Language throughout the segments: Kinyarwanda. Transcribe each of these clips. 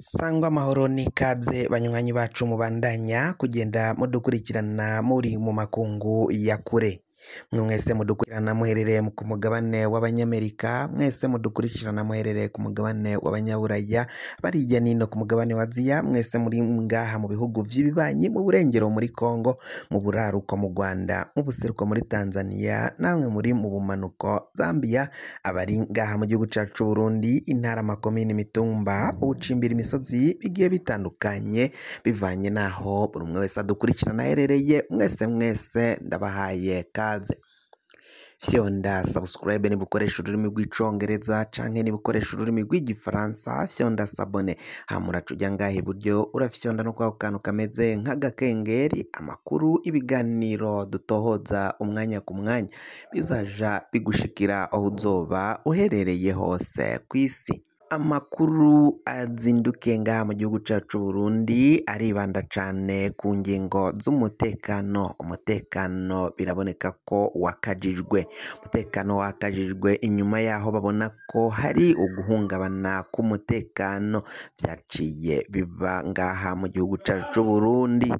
Sangwa amahoro n'ikaze banywanyi bacu mubandanya kugenda mudukurikirana muri mu makungu ya kure. Mwese mudukurikirana muherereye ku mugabane w'abanyamerika mwese mudukurikirana muherereye ku mugabane w'abanyaburaya bari hirya nino ku mugabane wa aziya mwese muri ngaha mu bihugu vy'ibibanyi mu burengero muri kongo mu buraruko mu rwanda mu buseruko muri tanzania namwe muri mu bumanuko zambia abari ngaha mu gihugu cacu c'uburundi intara makomine imitumba ubucimbira imisozi bigiye bitandukanye bivanye n'aho buri umwe wese adukurikirana aherereye mwese mwese ndabahaye kaze fyonda subscribe niba ukoresha ururimi rw'icongereza canke niba ukoresha ururimi rw'igifaransa fyonda sabone. Hamuraca ujya ngaha iburyo urafyonda no kwako kantu kameze nk'agakengeri amakuru ibiganiro dutohoza umwanya ku mwanya. Bizaja bigushikira aho uzoba uherereye hose ku isi. Amakuru azinduke ngaha mu gihugu cacu Burundi aribanda cane ku ngingo z'umutekano. Umutekano biraboneka ko wakajijwe. Umutekano wakajijwe inyuma yaho babona ko hari uguhungabana k'umutekano. Vyaciye biba ngaha mu gihugu cacu Burundi.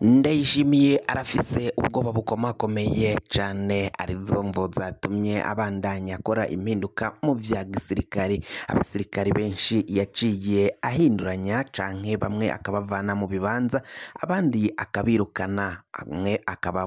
Ndayishimiye arafise ubwoba bukomakomeye cane ari zo mvo zatumye abandanya akora impinduka mu vya gisirikare abasirikare benshi yaciye ahinduranya canke bamwe akabavana mu bibanza abandi akabirukana bamwe akaba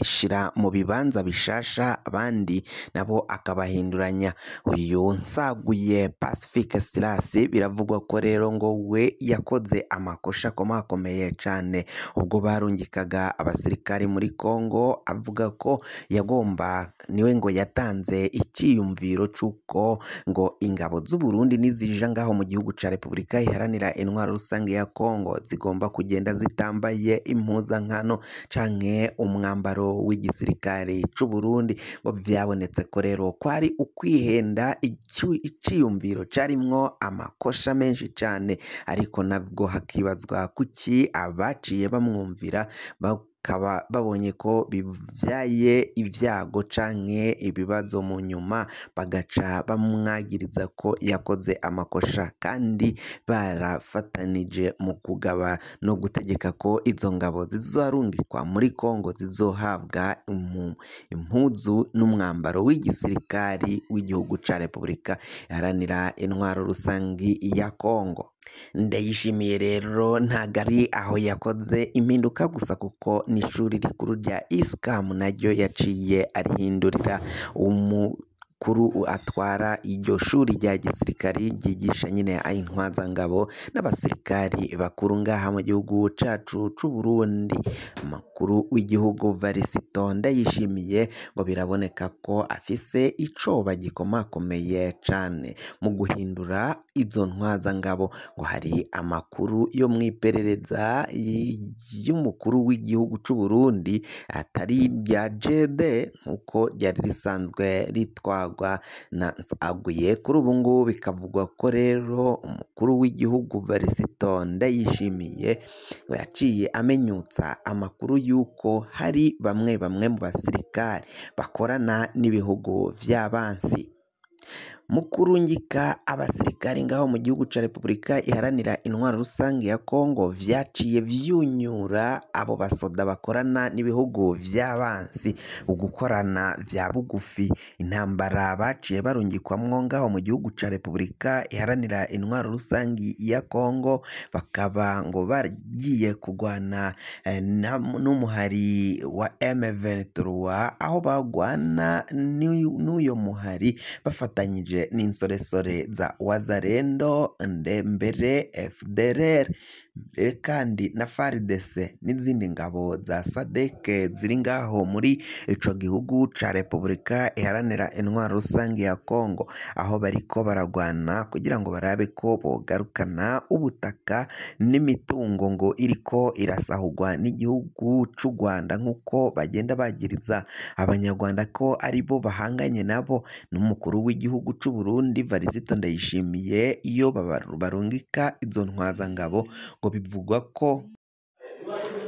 shira mu bibanza bishasha abandi nabo akabahinduranya. Uyu nsaguye Pacifique Silas biravugwa ko rero ngo we yakoze amakosha akomakomeye cane. Ubwo barungikaga abasirikari muri Congo avuga ko yagomba ni we ngo yatanze icyiyumviro c'uko ngo ingabo z'u Burundi nizija ngaho mu gihugu ca Repubulika iharanira intwaro rusange ya Congo zigomba kugenda zitambaye impuzankano canke umwambaro w'igisirikare c'u Burundi ngo vyabonetse ko rero kwari ukwihenda iciyumviro carimwo amakosha menshi cane ariko nabwo hakibazwa kuki abaciye bamwumvira bakaba babonye ko bivyaye ivyago canke ibibazo mu nyuma bagaca bamwagiriza ko yakoze amakosha kandi barafatanije mu kugaba no gutegeka ko izo ngabo zizarungikwa muri Congo zizohabwa impuzu n'umwambaro w'igisirikari w'igihugu ca Repubulika iharanira intwaro rusangi ya Congo. Ndayishimiye rero ntago ari aho yakoze impinduka gusa kuko n'ishuri rikuru rya isikamu naryo yaciye arihindurira. Umukuru atwara iryo shuri rya gisirikari ryigisha nyine intwazangabo n'abasirikari bakuru ngaha mu gihugu cacu c'u Burundi amakuru w'igihugu Varisito ndayishimiye ngo biraboneka ko afise icoba gikomakomeye cane mu guhindura izo ntwazangabo ngo hari amakuru yo mu iperereza y'umukuru w'igihugu c'u Burundi atari irya jede nk'uko ryari risanzwe ritwagwa. Na Nsaguye kuri ubu ngubu bikavugwa ko rero umukuru w'igihugu Varisito Ndayishimiye yaciye amenyutsa amakuru y'uko hari bamwe bamwe mu basirikare bakorana n'ibihugu vy'abansi mu kurungika abasirikari ngaho mu gihugu ca Repubulika iharanira intwaro rusange ya Congo vyaciye vyunyura abo basoda bakorana n'ibihugu vy'abansi ugukorana vya bugufi. Intambara baciye barungikwamwo ngaho mu gihugu ca Repubulika iharanira intwaro rusangi ya Congo bakaba ngo bagiye kugwana eh, n'umuhari wa M23 aho bagwana n'uyo muhari bafatanyije n'insoresore za Wazalendo Ndembere mbere kandi na FARDC n'izindi ngabo za SADC ziri ngaho muri ico gihugu ca Repubulika iharanira intwaro rusange ya Congo. Aho bariko baragwana kugira ngo barabe ko bogarukana ubutaka n'imitungo ngo iriko irasahurwa n'igihugu c'u Rwanda nk'uko bagenda bagiriza abanyarwanda ko ari bo bahanganye nabo. N'umukuru w'igihugu c'u Burundi Varisito Ndayishimiye iyo barungika izo ntwazangabo ngo bivugwa ko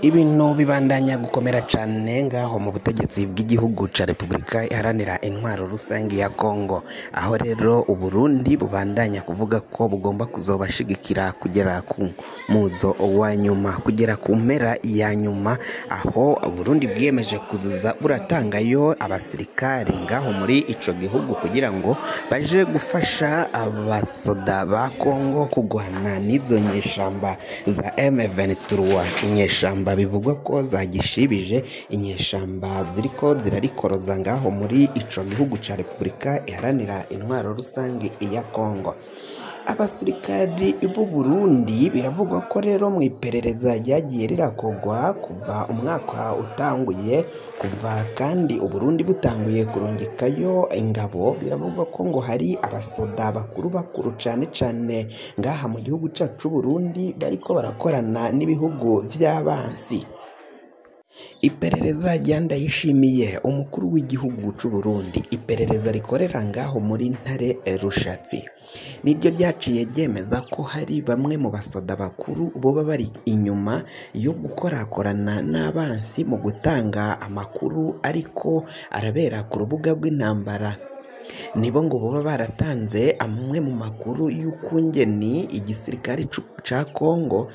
ibintu bibandanya gukomera cyane ngaho mu butegetsi bw'igihugu cya repubulika iharanira intwaro rusange ya kongo aho rero uburundi bubandanya kuvuga ko bugomba kuzobashigikira kugera ku muzo wa nyuma kugera ku mpera ya nyuma. Aho uburundi bwiyemeje kuza buratangayo abasirikari ngaho muri ico gihugu kugira ngo baje gufasha abasoda ba kongo kugwana n'izo nyeshamba za M23. Inyeshamba bivugwa ko zagishibije. Inyeshamba ziriko zirarikoroza ngaho muri ico gihugu ca repubulika iharanira intwaro rusange ya kongo abasirikari b'u Burundi biravugwa ko rero mu iperereza ryagiye rirakogwa kuva umwaka utanguye kuva kandi uburundi butanguye kurungikayo ingabo biravugwa ko ngo hari abasoda bakuru bakuru cyane cyane ngaha mu gihugu cyacu Burundi bariko barakorana n'ibihugu by'abansi iperereza rya ndayishimiye umukuru w'igihugu cy'u Burundi. Iperereza rikorera ngaho muri ntare rushatsi. Niryo ryaciye ryemeza ko hari bamwe mu basoda bakuru boba bari inyuma yo gukorakorana n'abansi mu gutanga amakuru ariko arabera ku rubuga rw'intambara. Nibo ngo baba baratanze amwe mu makuru y'ukungeni igisirikare ca Kongo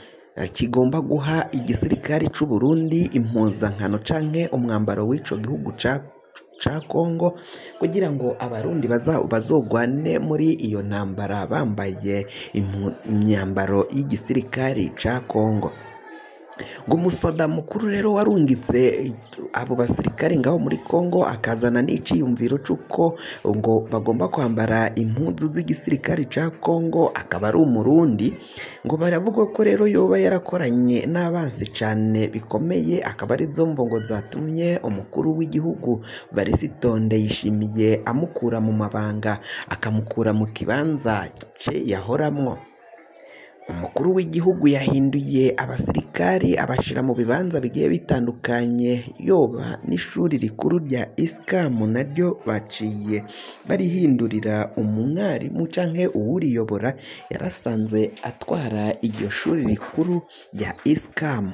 kigomba guha igisirikare cy'u Burundi impuzankano canke umwambaro w'ico gihugu ca ca Kongo kugira ngo abarundi bazogwane muri iyo ntambara bambaye imyambaro y'igisirikare ca Kongo ngo umusoda mukuru rero warungitse abo basirikare ngaho muri Kongo akazana n'iciyumviro c'uko ngo bagomba kwambara impuzu z'igisirikare ca Kongo akaba ari umurundi ngo baravuga ko rero yoba yarakoranye n'abansi cane bikomeye akaba ari zo mvo ngo zatumye umukuru w'igihugu Varisito Ndayishimiye amukura mu mabanga akamukura mu kibanza ce yahoramwo. Umukuru w'igihugu yahinduye abasirikari abashyira mu bibanza bigiye bitandukanye. Yoba n'ishuri rikuru rya isikamu naryo baciye barihindurira. Umwarimu cyangwa uwuriyobora yarasanze atwara iryo shuri rikuru rya isikamu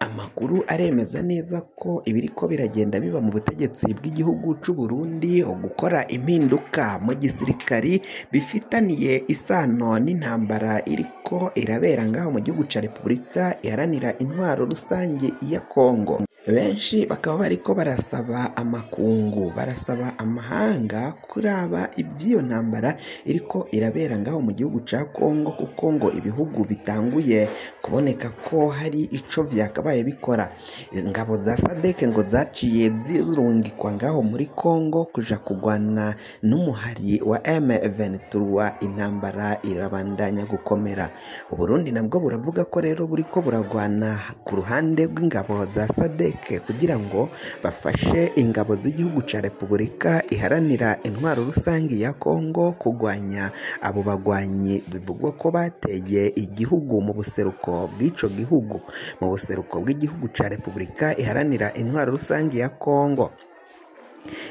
amakuru aremeza neza ko ibiriko biragenda biba mu butegetsi bw'igihugu cy'u Burundi gukora impinduka mu gisirikari bifitaniye isano n'intambara iriko irabera ngaho mu gihugu cya Repubulika iharanira intwaro rusange ya Kongo. Benshi bakaba bariko barasaba amakungu barasaba amahanga kuraba iby'iyo ntambara iriko irabera ngaho mu gihugu cya Kongo kuko ngo ibihugu bitanguye kuboneka ko hari ico vyakabaye bikora. Ingabo za sadeke ngo zaciye zirungikwa ngaho muri Kongo kuja kugwana n'umuhari wa M23 intambara irabandanya gukomera. Uburundi nabwo buravuga ko rero buriko buragwana ku ruhande rw'ingabo za sadeke kugira ngo bafashe ingabo z'igihugu cya repubulika iharanira intwaro rusange ya kongo kurwanya abo bagwanyi. Bivugwa ko bateye igihugu mu buseruko bw'ico gihugu. Mu buseruko bw'igihugu cya repubulika iharanira intwaro rusange ya kongo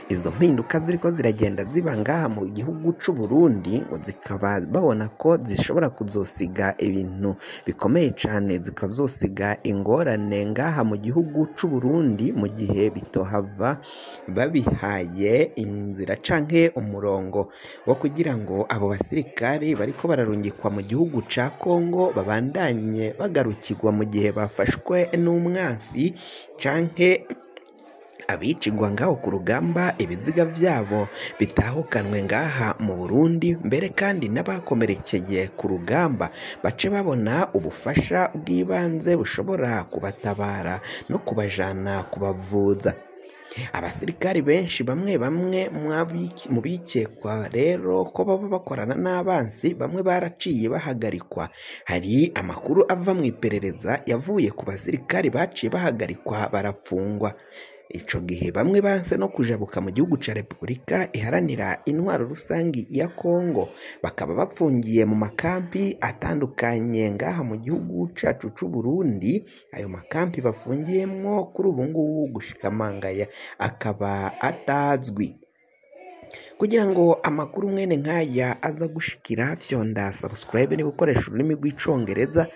izo mpinduka ziriko ziragenda ziba ngaha mu gihugu cy'u Burundi ngo zikaba babona ko zishobora kuzosiga ibintu bikomeye cyane zikazosiga ingorane ngaha mu gihugu cy'u Burundi mu gihe bitohava babihaye inzira canke umurongo wo kugira ngo abo basirikari bariko bararungikwa mu gihugu ca Kongo babandanye bagarukirwa mu gihe bafashwe n'umwansi canke abicigwa ngaho ku rugamba ibiziga byabo bitahukanwe ngaha mu Burundi mbere kandi n'abakomerekeye ku rugamba bace babona ubufasha bw'ibanze bushobora kubatabara no kubajana kubavuza. Abasirikari benshi bamwe bamwe mu bikekwa rero ko baba bakorana n'abansi bamwe baraciye bahagarikwa. Hari amakuru ava mu iperereza yavuye ku basirikari baciye bahagarikwa barafungwa. Ico gihe bamwe banse no kujabuka mu gihugu ca Repubulika iharanira intwaro rusangi ya Kongo bakaba bapfungiye mu makampi atandukanye ngaha mu gihugu cacu c'u Burundi ayo makampi bafungiyemwo kuri ubu ngubu gushika mangaya. Akaba atazwi. Kugira ngo amakuru mwene nk'aya aza gushikira fyonda subscribe niba ukoresha ururimi rw'icongereza.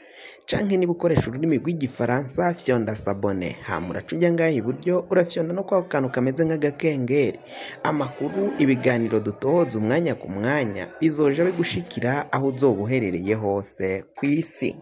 Canke niba ukoresha ururimi rw'igifaransa fyonda sabone. Hama uraca ujya ngaha iburyo urafyonda no kwako kantu kameze nk'agakengeri. Amakuru ibiganiro dutoza umwanya ku mwanya bizoja bigushikira aho uzoba uherereye hose ku isi.